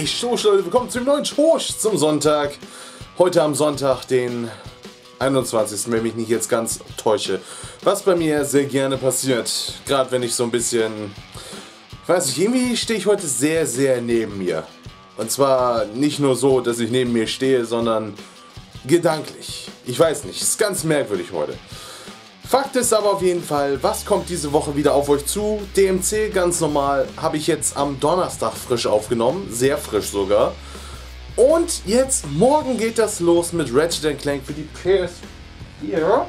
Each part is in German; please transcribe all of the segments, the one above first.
Hey, Schosch Leute, willkommen zum neuen Schosch zum Sonntag. Heute am Sonntag, den 21. wenn ich mich nicht jetzt ganz täusche. Was bei mir sehr gerne passiert, gerade wenn ich so ein bisschen... Ich weiß nicht, irgendwie stehe ich heute sehr, sehr neben mir. Und zwar nicht nur so, dass ich neben mir stehe, sondern gedanklich. Ich weiß nicht, ist ganz merkwürdig heute. Fakt ist aber auf jeden Fall, was kommt diese Woche wieder auf euch zu? DMC ganz normal habe ich jetzt am Donnerstag frisch aufgenommen, sehr frisch sogar. Und jetzt morgen geht das los mit Ratchet Clank für die PS4.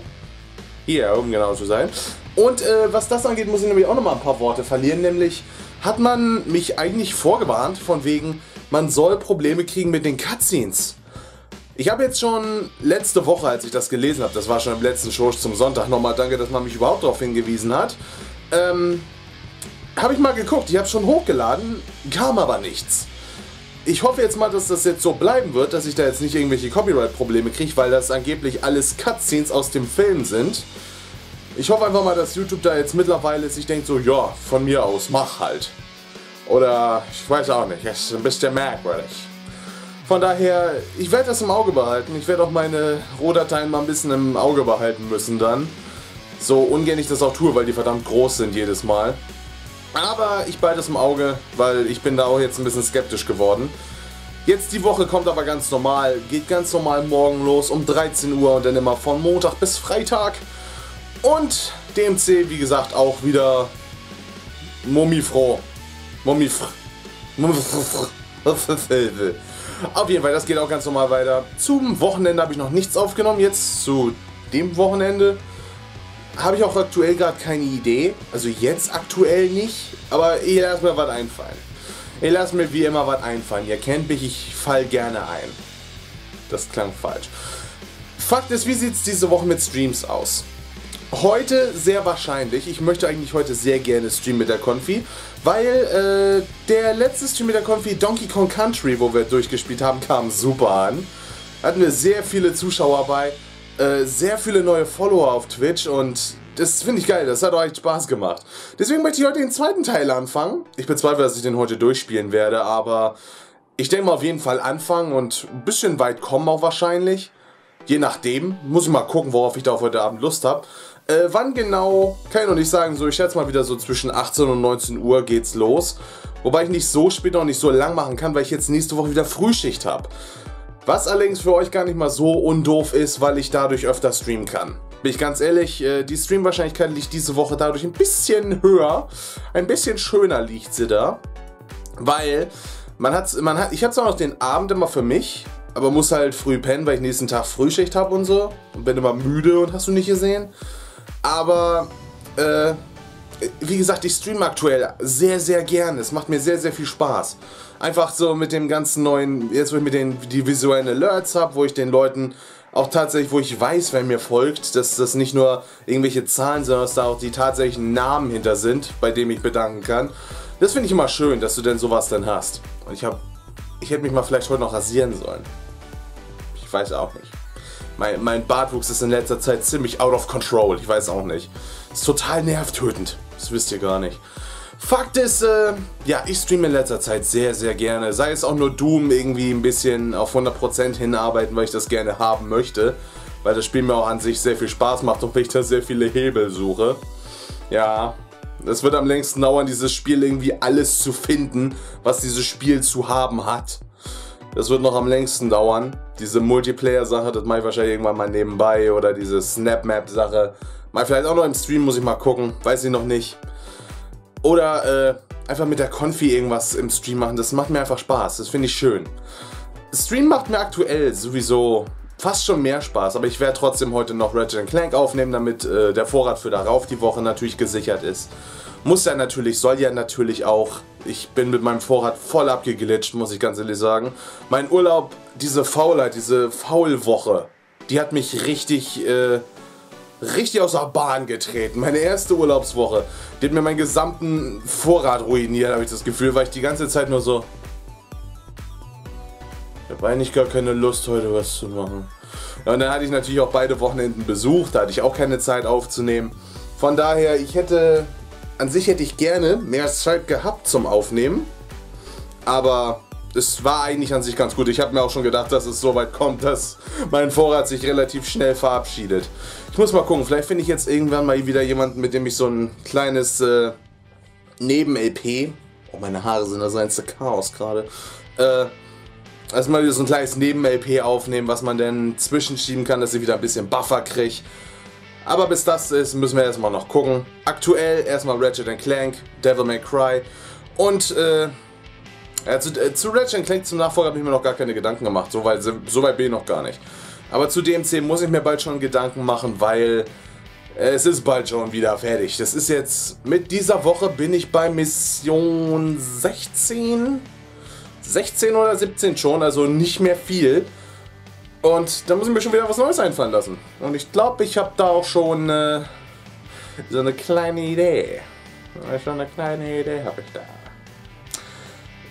Hier, um genau zu sein. Und äh, was das angeht, muss ich nämlich auch noch mal ein paar Worte verlieren. Nämlich hat man mich eigentlich vorgewarnt, von wegen, man soll Probleme kriegen mit den Cutscenes. Ich habe jetzt schon letzte Woche, als ich das gelesen habe, das war schon im letzten Show zum Sonntag, nochmal danke, dass man mich überhaupt darauf hingewiesen hat, ähm, habe ich mal geguckt, ich habe schon hochgeladen, kam aber nichts. Ich hoffe jetzt mal, dass das jetzt so bleiben wird, dass ich da jetzt nicht irgendwelche Copyright-Probleme kriege, weil das angeblich alles Cutscenes aus dem Film sind. Ich hoffe einfach mal, dass YouTube da jetzt mittlerweile sich denkt so, ja, von mir aus, mach halt. Oder, ich weiß auch nicht, es ist ein bisschen merkwürdig. Von daher, ich werde das im Auge behalten. Ich werde auch meine Rohdateien mal ein bisschen im Auge behalten müssen dann. So ungern ich das auch tue, weil die verdammt groß sind jedes Mal. Aber ich behalte es im Auge, weil ich bin da auch jetzt ein bisschen skeptisch geworden. Jetzt die Woche kommt aber ganz normal, geht ganz normal morgen los um 13 Uhr und dann immer von Montag bis Freitag. Und DMC, wie gesagt, auch wieder mummifroh. Mummifr. Mummifr. Auf jeden Fall, das geht auch ganz normal weiter. Zum Wochenende habe ich noch nichts aufgenommen. Jetzt zu dem Wochenende habe ich auch aktuell gerade keine Idee. Also jetzt aktuell nicht. Aber ich lasse mir was einfallen. Ich lasse mir wie immer was einfallen. Ihr kennt mich, ich fall gerne ein. Das klang falsch. Fakt ist, wie sieht es diese Woche mit Streams aus? Heute sehr wahrscheinlich. Ich möchte eigentlich heute sehr gerne streamen mit der Konfi, weil äh, der letzte Stream mit der Konfi, Donkey Kong Country, wo wir durchgespielt haben, kam super an. Hatten wir sehr viele Zuschauer bei, äh, sehr viele neue Follower auf Twitch und das finde ich geil, das hat echt Spaß gemacht. Deswegen möchte ich heute den zweiten Teil anfangen. Ich bezweifle, dass ich den heute durchspielen werde, aber ich denke mal auf jeden Fall anfangen und ein bisschen weit kommen auch wahrscheinlich. Je nachdem, muss ich mal gucken, worauf ich da auf heute Abend Lust habe. Äh, wann genau, kann ich noch nicht sagen, so ich schätze mal wieder so zwischen 18 und 19 Uhr geht's los. Wobei ich nicht so spät und nicht so lang machen kann, weil ich jetzt nächste Woche wieder Frühschicht habe. Was allerdings für euch gar nicht mal so undoof ist, weil ich dadurch öfter streamen kann. Bin ich ganz ehrlich, äh, die Streamwahrscheinlichkeit liegt diese Woche dadurch ein bisschen höher. Ein bisschen schöner liegt sie da. Weil man hat, man hat, ich habe zwar noch den Abend immer für mich, aber muss halt früh pennen, weil ich nächsten Tag Frühschicht habe und so. Und bin immer müde und hast du nicht gesehen. Aber, äh, wie gesagt, ich streame aktuell sehr, sehr gerne. Es macht mir sehr, sehr viel Spaß. Einfach so mit dem ganzen neuen, jetzt wo ich mit den die visuellen Alerts habe, wo ich den Leuten auch tatsächlich, wo ich weiß, wer mir folgt, dass das nicht nur irgendwelche Zahlen, sondern dass da auch die tatsächlichen Namen hinter sind, bei dem ich bedanken kann. Das finde ich immer schön, dass du denn sowas dann hast. Und ich habe, ich hätte mich mal vielleicht heute noch rasieren sollen. Ich weiß auch nicht. Mein, mein Bartwuchs ist in letzter Zeit ziemlich out of control. Ich weiß auch nicht. Ist total nervtötend. Das wisst ihr gar nicht. Fakt ist, äh, ja, ich streame in letzter Zeit sehr, sehr gerne. Sei es auch nur Doom irgendwie ein bisschen auf 100% hinarbeiten, weil ich das gerne haben möchte. Weil das Spiel mir auch an sich sehr viel Spaß macht und ich da sehr viele Hebel suche. Ja, es wird am längsten dauern, dieses Spiel irgendwie alles zu finden, was dieses Spiel zu haben hat. Das wird noch am längsten dauern. Diese Multiplayer-Sache, das mache ich wahrscheinlich irgendwann mal nebenbei. Oder diese Snap-Map-Sache. Mal vielleicht auch noch im Stream, muss ich mal gucken. Weiß ich noch nicht. Oder äh, einfach mit der Konfi irgendwas im Stream machen. Das macht mir einfach Spaß. Das finde ich schön. Stream macht mir aktuell sowieso fast schon mehr Spaß, aber ich werde trotzdem heute noch Ratchet Clank aufnehmen, damit äh, der Vorrat für darauf die Woche natürlich gesichert ist. Muss ja natürlich, soll ja natürlich auch. Ich bin mit meinem Vorrat voll abgeglitscht, muss ich ganz ehrlich sagen. Mein Urlaub, diese Faulheit, diese Faulwoche, die hat mich richtig, äh, richtig aus der Bahn getreten. Meine erste Urlaubswoche, die hat mir meinen gesamten Vorrat ruiniert, habe ich das Gefühl, weil ich die ganze Zeit nur so... Ich habe eigentlich gar keine Lust, heute was zu machen. Ja, und dann hatte ich natürlich auch beide Wochenenden Besuch, da hatte ich auch keine Zeit aufzunehmen. Von daher, ich hätte an sich hätte ich gerne mehr Zeit gehabt zum Aufnehmen. Aber es war eigentlich an sich ganz gut. Ich habe mir auch schon gedacht, dass es so weit kommt, dass mein Vorrat sich relativ schnell verabschiedet. Ich muss mal gucken, vielleicht finde ich jetzt irgendwann mal wieder jemanden, mit dem ich so ein kleines äh, Neben-LP, oh meine Haare sind das reinste Chaos gerade, äh, erstmal wieder so ein kleines Neben-LP aufnehmen, was man dann zwischenschieben kann, dass ich wieder ein bisschen Buffer kriege. Aber bis das ist, müssen wir erstmal noch gucken. Aktuell erstmal Ratchet Clank, Devil May Cry und äh, ja, zu, äh, zu Ratchet Clank zum Nachfolger habe ich mir noch gar keine Gedanken gemacht. So weit, so weit bin ich noch gar nicht. Aber zu DMC muss ich mir bald schon Gedanken machen, weil es ist bald schon wieder fertig. Das ist jetzt, mit dieser Woche bin ich bei Mission 16? 16 oder 17 schon, also nicht mehr viel. Und da muss ich mir schon wieder was Neues einfallen lassen. Und ich glaube, ich habe da auch schon äh, so eine kleine Idee. Schon eine kleine Idee habe ich da.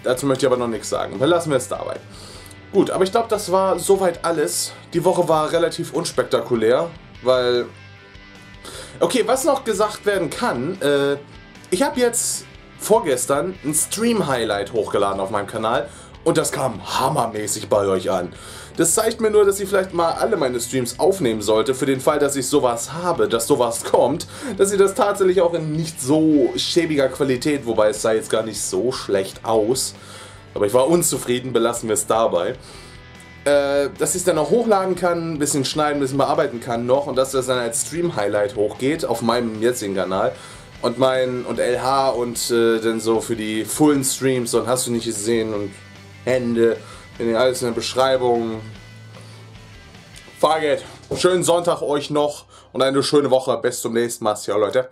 Dazu möchte ich aber noch nichts sagen. Verlassen wir es dabei. Gut, aber ich glaube, das war soweit alles. Die Woche war relativ unspektakulär, weil... Okay, was noch gesagt werden kann, äh, ich habe jetzt vorgestern ein Stream-Highlight hochgeladen auf meinem Kanal und das kam hammermäßig bei euch an. Das zeigt mir nur, dass ich vielleicht mal alle meine Streams aufnehmen sollte, für den Fall, dass ich sowas habe, dass sowas kommt, dass ich das tatsächlich auch in nicht so schäbiger Qualität, wobei es sah jetzt gar nicht so schlecht aus, aber ich war unzufrieden, belassen wir es dabei, äh, dass ich es dann auch hochladen kann, ein bisschen schneiden, ein bisschen bearbeiten kann noch und dass das dann als Stream-Highlight hochgeht auf meinem jetzigen Kanal. Und mein und LH und äh, dann so für die fullen Streams und hast du nicht gesehen und Hände in alles in der Beschreibung. Fahrgeht. Schönen Sonntag euch noch und eine schöne Woche. Bis zum nächsten Mal. Ja, Leute.